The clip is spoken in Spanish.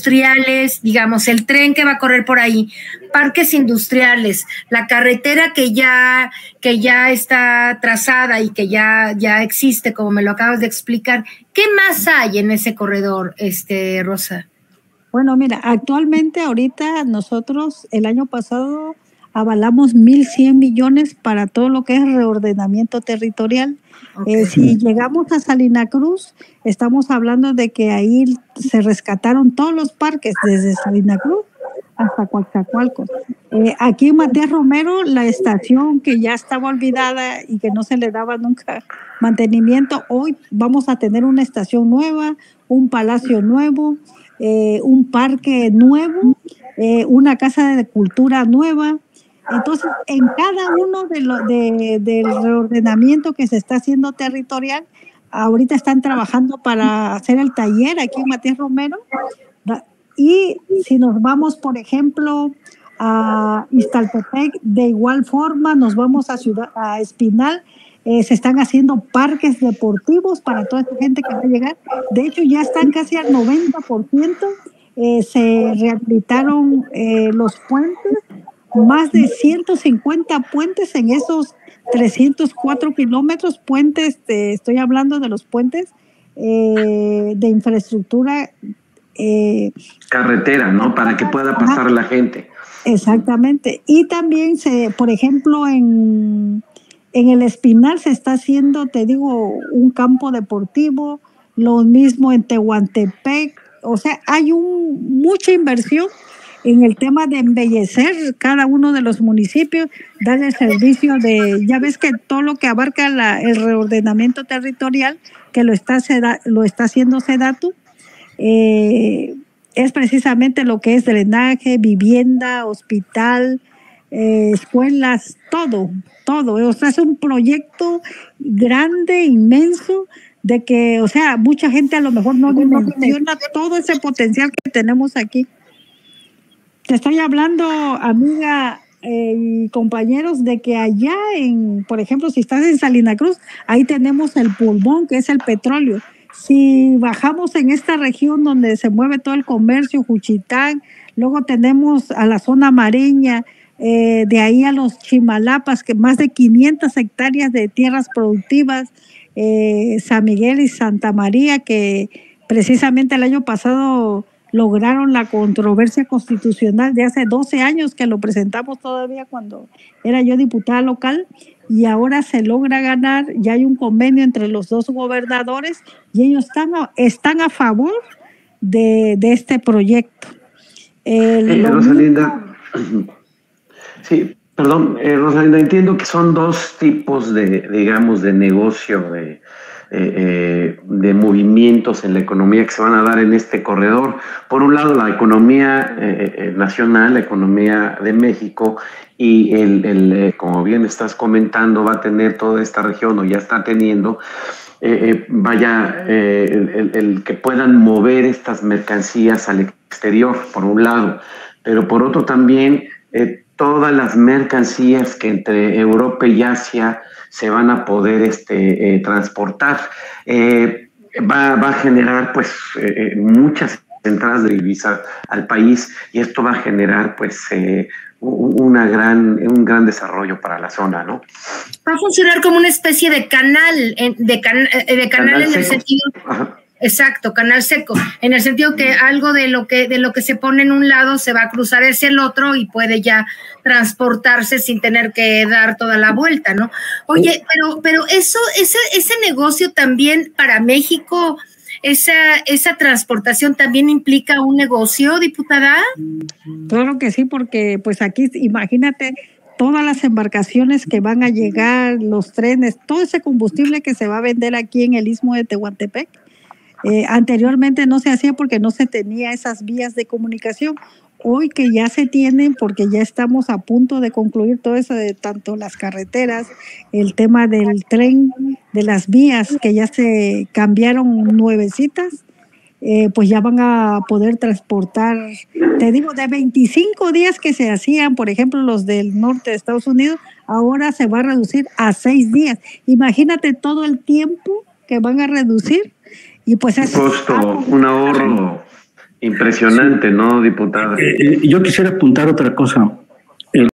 industriales, digamos, el tren que va a correr por ahí, parques industriales, la carretera que ya, que ya está trazada y que ya, ya existe, como me lo acabas de explicar. ¿Qué más hay en ese corredor, este, Rosa? Bueno, mira, actualmente ahorita nosotros el año pasado avalamos 1.100 millones para todo lo que es reordenamiento territorial. Eh, si llegamos a Salina Cruz, estamos hablando de que ahí se rescataron todos los parques, desde Salina Cruz hasta Coatzacoalcos. Eh, aquí en Matías Romero, la estación que ya estaba olvidada y que no se le daba nunca mantenimiento, hoy vamos a tener una estación nueva, un palacio nuevo, eh, un parque nuevo, una casa de cultura nueva, entonces, en cada uno de lo, de, del reordenamiento que se está haciendo territorial, ahorita están trabajando para hacer el taller aquí en Matías Romero. Y si nos vamos, por ejemplo, a Iztaltepec, de igual forma nos vamos a, Ciudad, a Espinal, eh, se están haciendo parques deportivos para toda esta gente que va a llegar. De hecho, ya están casi al 90%. Eh, se rehabilitaron eh, los puentes más de 150 puentes en esos 304 kilómetros, puentes, estoy hablando de los puentes eh, de infraestructura. Eh, Carretera, ¿no? Para que pueda pasar la gente. Exactamente. Y también, se, por ejemplo, en, en el Espinal se está haciendo, te digo, un campo deportivo, lo mismo en Tehuantepec. O sea, hay un, mucha inversión en el tema de embellecer cada uno de los municipios, darle servicio de, ya ves que todo lo que abarca el reordenamiento territorial, que lo está, lo está haciendo SEDATU, eh, es precisamente lo que es drenaje, vivienda, hospital, eh, escuelas, todo, todo. O sea, es un proyecto grande, inmenso, de que, o sea, mucha gente a lo mejor no dimensiona todo ese potencial que tenemos aquí. Te estoy hablando, amiga y compañeros, de que allá en, por ejemplo, si estás en Salina Cruz, ahí tenemos el pulmón, que es el petróleo. Si bajamos en esta región donde se mueve todo el comercio, Juchitán, luego tenemos a la zona mareña, eh, de ahí a los Chimalapas, que más de 500 hectáreas de tierras productivas, eh, San Miguel y Santa María, que precisamente el año pasado lograron la controversia constitucional de hace 12 años que lo presentamos todavía cuando era yo diputada local y ahora se logra ganar, ya hay un convenio entre los dos gobernadores y ellos están a, están a favor de, este proyecto. Eh, Rosalinda, sí, perdón, eh, Rosalinda, entiendo que son dos tipos de, digamos, de negocio, de, eh, eh, de movimientos en la economía que se van a dar en este corredor. Por un lado, la economía eh, nacional, la economía de México y el, como bien estás comentando, va a tener toda esta región o ya está teniendo, vaya, el, que puedan mover estas mercancías al exterior, por un lado, pero por otro también todas las mercancías que entre Europa y Asia se van a poder este, eh, transportar. Eh, va, a generar pues eh, muchas entradas de divisas al país y esto va a generar pues una gran, un gran desarrollo para la zona, ¿no? Va a funcionar como una especie de canal, de, de canal, en el sentido... Exacto, canal seco, en el sentido que algo de lo que de lo que se pone en un lado se va a cruzar hacia el otro y puede ya transportarse sin tener que dar toda la vuelta, ¿no? Oye, pero pero eso ese ese negocio también para México esa esa transportación también implica un negocio, diputada? Claro que sí, porque pues aquí imagínate todas las embarcaciones que van a llegar, los trenes, todo ese combustible que se va a vender aquí en el istmo de Tehuantepec eh, anteriormente no se hacía porque no se tenía esas vías de comunicación. Hoy que ya se tienen, porque ya estamos a punto de concluir todo eso de tanto las carreteras, el tema del tren, de las vías que ya se cambiaron nuevecitas, eh, pues ya van a poder transportar, te digo, de 25 días que se hacían, por ejemplo, los del norte de Estados Unidos, ahora se va a reducir a 6 días. Imagínate todo el tiempo que van a reducir y pues es un costo, un ahorro impresionante, ¿no, diputada? Eh, eh, yo quisiera apuntar otra cosa.